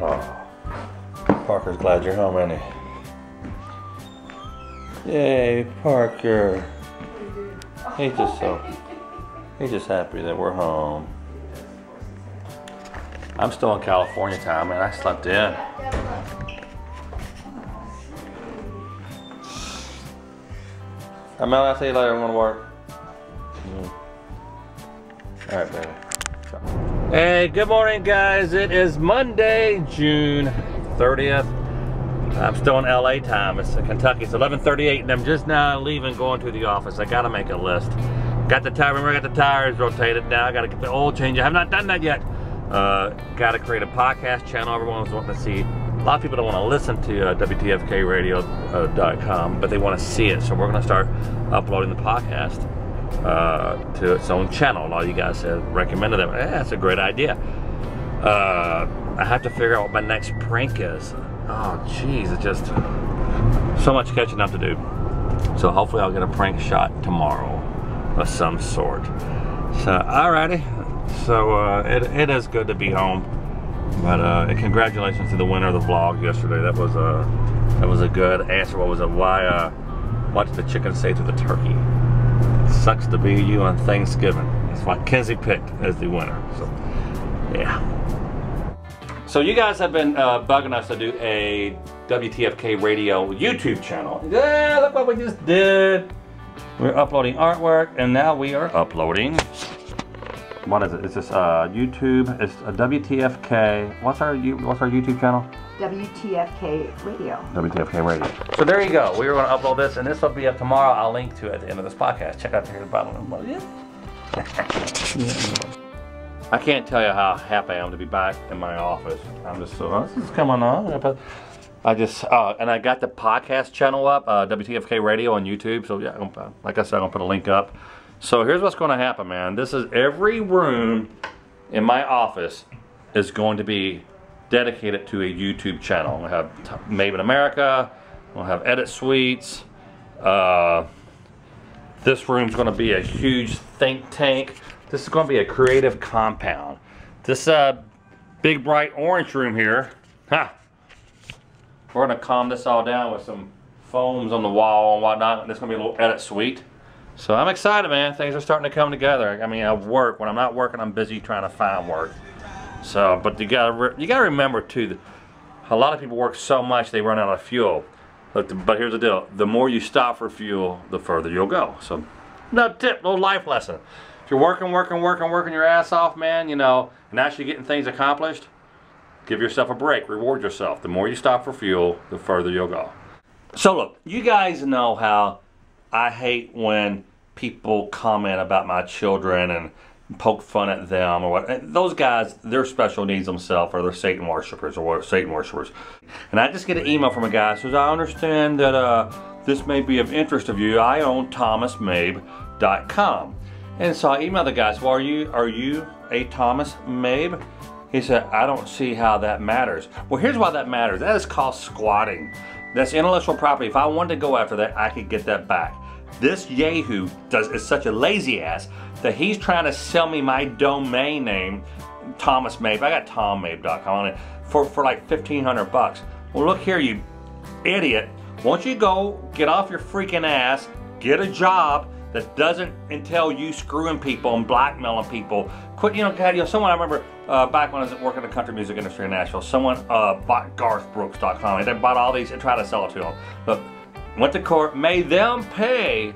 Oh, Parker's glad you're home, ain't he? Yay, Parker. He's just so, he's just happy that we're home. I'm still in California time, man. I slept in. I'm out. I'll see you later. I'm gonna work. Mm. All right, baby. Hey, good morning, guys. It is Monday, June 30th. I'm still in LA time. It's Kentucky. It's 11:38, and I'm just now leaving, going to the office. I gotta make a list. Got the tire. Remember, I got the tires rotated. Now I gotta get the oil change. I have not done that yet. Uh, gotta create a podcast channel. Everyone's wanting to see a lot of people don't want to listen to uh, WTFKradio.com, uh, but they want to see it. So we're to start uploading the podcast uh, to its own channel. A lot of you guys have recommended that. Yeah, that's a great idea. Uh, I have to figure out what my next prank is. Oh, jeez, it's just so much catching up to do. So hopefully I'll get a prank shot tomorrow of some sort. So, alrighty. So uh, it, it is good to be home. But uh, congratulations to the winner of the vlog yesterday. That was a that was a good answer. What was it? Why uh, what did the chicken say to the turkey? Sucks to be you on Thanksgiving. That's why Kenzie picked as the winner. So yeah. So you guys have been uh, bugging us to do a WTFK Radio YouTube channel. Yeah, look what we just did. We're uploading artwork, and now we are uploading what is it? It's this uh, YouTube. It's a WTFK. What's our what's our YouTube channel? WTFK Radio. WTFK Radio. So there you go. We are going to upload this, and this will be up tomorrow. I'll link to it at the end of this podcast. Check out here at the bottom. Yeah. I can't tell you how happy I am to be back in my office. I'm just so oh, this is coming on. I just uh, and I got the podcast channel up, uh, WTFK Radio on YouTube. So yeah, like I said, I'm gonna put a link up. So here's what's going to happen, man. This is every room in my office is going to be dedicated to a YouTube channel. We'll have Mabe in America. We'll have Edit Suites. Uh, this room's going to be a huge think tank. This is going to be a creative compound. This uh, big bright orange room here? We're going to calm this all down with some foams on the wall and whatnot. This is going to be a little edit suite. So I'm excited, man. Things are starting to come together. I mean, I work. When I'm not working, I'm busy trying to find work. So, but you gotta you gotta remember too that a lot of people work so much they run out of fuel. But, the, but here's the deal: the more you stop for fuel, the further you'll go. So, no tip, no life lesson. If you're working, working, working, working your ass off, man, you know, and actually getting things accomplished, give yourself a break. Reward yourself. The more you stop for fuel, the further you'll go. So look, you guys know how I hate when people comment about my children and poke fun at them or what. Those guys, they're special needs themselves or they're Satan worshippers or Satan worshippers. And I just get an email from a guy says, I understand that uh, this may be of interest of you. I own thomasmabe.com. And so I emailed the guy, well, are you, are you a Thomas Mabe? He said, I don't see how that matters. Well, here's why that matters. That is called squatting. That's intellectual property. If I wanted to go after that, I could get that back. This Yahoo does is such a lazy ass that he's trying to sell me my domain name, Thomas Mabe. I got TomMabe.com on it for, for like 1500 bucks. Well, look here, you idiot. Once you go get off your freaking ass, get a job that doesn't entail you screwing people and blackmailing people. Quit, you know, God, you know, someone I remember uh, back when I was working in the country music industry in Nashville, someone uh, bought GarthBrooks.com and they bought all these and tried to sell it to them. But went to court, made them pay,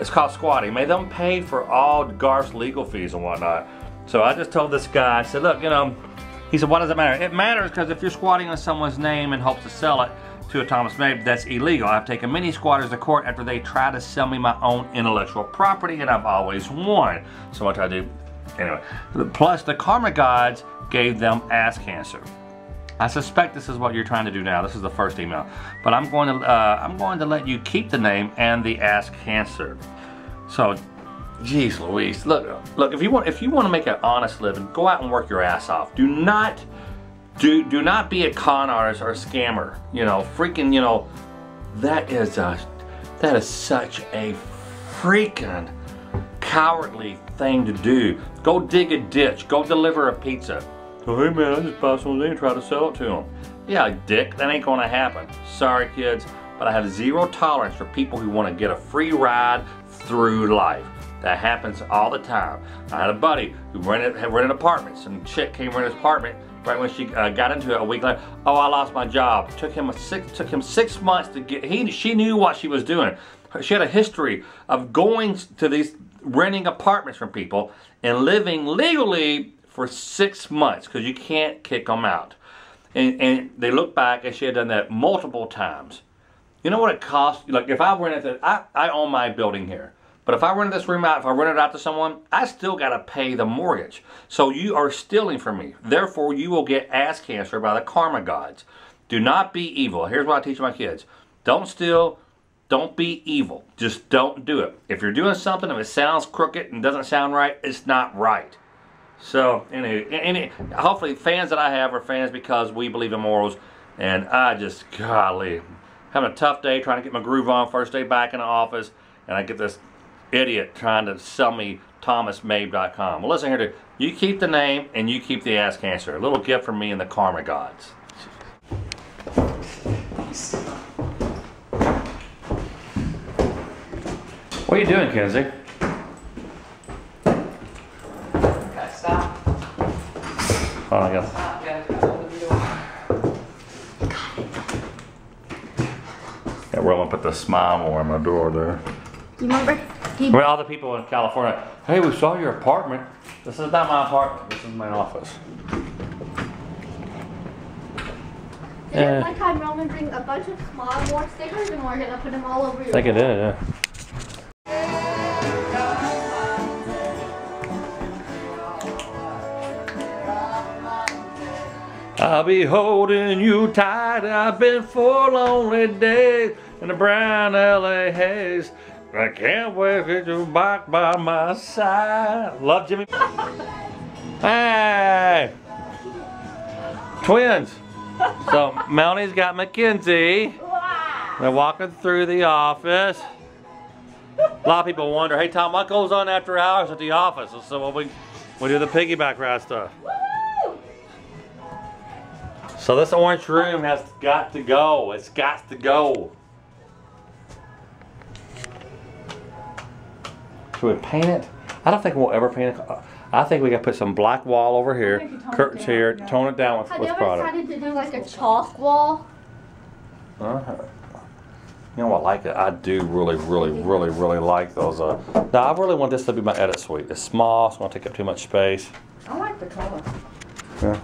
it's called squatting, made them pay for all Garth's legal fees and whatnot. So I just told this guy, I said, look, you know, he said, what does it matter? It matters because if you're squatting on someone's name and hopes to sell it to a Thomas Mabe, that's illegal. I've taken many squatters to court after they try to sell me my own intellectual property and I've always won. So what I do? Anyway, plus the karma gods gave them ass cancer. I suspect this is what you're trying to do now. This is the first email. But I'm going to, uh, I'm going to let you keep the name and the ask cancer. So, geez Louise, look, look, if you want, if you want to make an honest living, go out and work your ass off. Do not, do, do not be a con artist or a scammer. You know, freaking, you know, that is a, that is such a freaking cowardly thing to do. Go dig a ditch. Go deliver a pizza. So, hey man, I just bought something and try to sell it to them. Yeah, dick, that ain't gonna happen. Sorry, kids, but I have zero tolerance for people who want to get a free ride through life. That happens all the time. I had a buddy who rented rented apartments, and chick came rent his apartment right when she uh, got into it a week later. Oh, I lost my job. Took him a six took him six months to get. He she knew what she was doing. She had a history of going to these renting apartments from people and living legally for six months because you can't kick them out. And, and they look back and she had done that multiple times. You know what it costs? Like if I rented it, I, I own my building here. But if I rented this room out, if I rent it out to someone, I still got to pay the mortgage. So you are stealing from me. Therefore, you will get ass cancer by the karma gods. Do not be evil. Here's what I teach my kids. Don't steal. Don't be evil. Just don't do it. If you're doing something, if it sounds crooked and doesn't sound right, it's not right. So, anyway, any, hopefully fans that I have are fans because we believe in morals. And I just, golly, having a tough day trying to get my groove on. First day back in the office. And I get this idiot trying to sell me thomasmabe.com. Well, listen here, dude. You keep the name and you keep the ass cancer. A little gift from me and the karma gods. What are you doing, Kenzie? Okay, stop. Oh, I guess. Stop. Gotta open the door. Yeah, we're gonna put the smile more on my door there. You remember? He, Well, all the people in California, hey, we saw your apartment. This is not my apartment. This is my office. Did Yeah. it one time Roman bring a bunch of Smile More stickers and we're gonna put them all over your I think it wall? did, yeah. I'll be holding you tight. I've been four lonely days in the brown LA haze. I can't wait to get you back by my side. Love Jimmy. hey, twins. So Melanie's got Mackenzie. They're walking through the office. A lot of people wonder, hey Tom, what goes on after hours at the office? So we we do the piggyback ride stuff. So this orange room has got to go. It's got to go. Should we paint it? I don't think we'll ever paint it. I think we gotta put some black wall over here, think you tone it curtains here, yeah. tone it down with, Have you with ever product. decided to do like a chalk wall? Uh-huh. You know what, I like it. I do really, really, really, really like those. Uh, now, I really want this to be my edit suite. It's small, it's gonna take up too much space. I like the color. Yeah.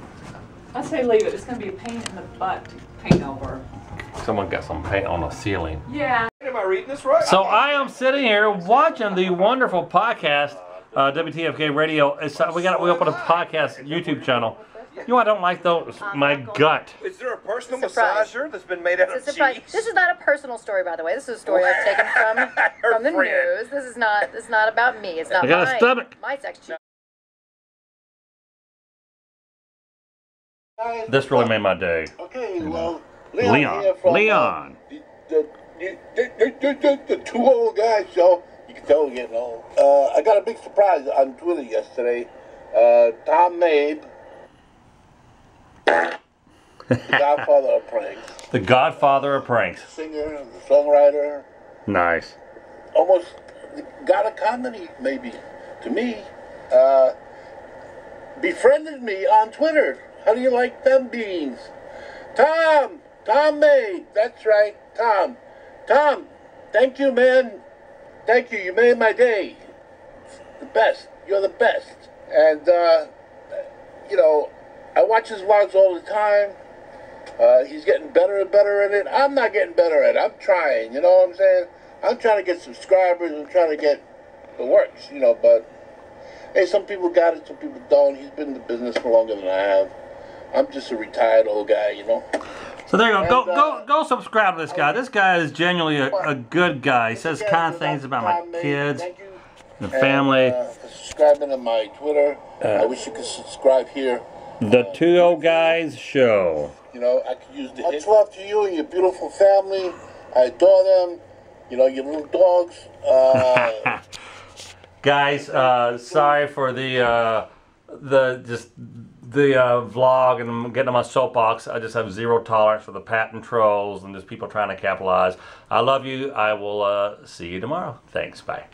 I say leave it. It's gonna be a pain in the butt to paint over. Someone got some paint on the ceiling. Yeah. Am I reading this right? So I am sitting here watching the wonderful podcast, uh, WTFK Radio. It's, uh, we got we opened a podcast YouTube channel. You know I don't like though? It's my gut. Is there a personal Surprise. massager that's been made out of It's a surprise. cheese? This is not a personal story, by the way. This is a story I've taken from Her from the friend. news. This is not. This is not about me. It's not I got a my, stomach. my sex This really made my day. Okay, well, Leon, Leon. here from, uh, Leon. the, the, two old guys show. You can tell we're getting old. Uh, I got a big surprise on Twitter yesterday. Uh, Tom Mabe, the godfather of pranks, The Godfather of pranks. singer, the songwriter, Nice. almost got a comedy, maybe, to me, uh, befriended me on Twitter. How do you like them beans? Tom! Tom May! That's right, Tom. Tom, thank you, man. Thank you. You made my day. The best. You're the best. And, uh, you know, I watch his vlogs all the time. Uh, he's getting better and better at it. I'm not getting better at it. I'm trying, you know what I'm saying? I'm trying to get subscribers. I'm trying to get the works, you know, but hey, some people got it, some people don't. He's been in the business for longer than I have. I'm just a retired old guy, you know. So there you go. Go uh, go go subscribe to this guy. This guy is genuinely a, a good guy. He says kind things about my kids, the family. And, uh, subscribing to my Twitter. I wish you could subscribe here. The Two Old Guys Show. You know, I could use the Much love to you and your beautiful family. I adore them. You know, your little dogs. Uh, Guys, uh, sorry for the uh, the just the uh, vlog and I'm getting on my soapbox. I just have zero tolerance for the patent trolls and just people trying to capitalize. I love you. I will uh, see you tomorrow. Thanks. Bye.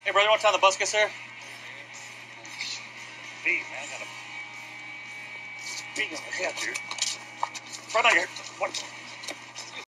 Hey, brother, want to the bus, sir? Beat, man. I got a beat on the head, dude. Right on your. What?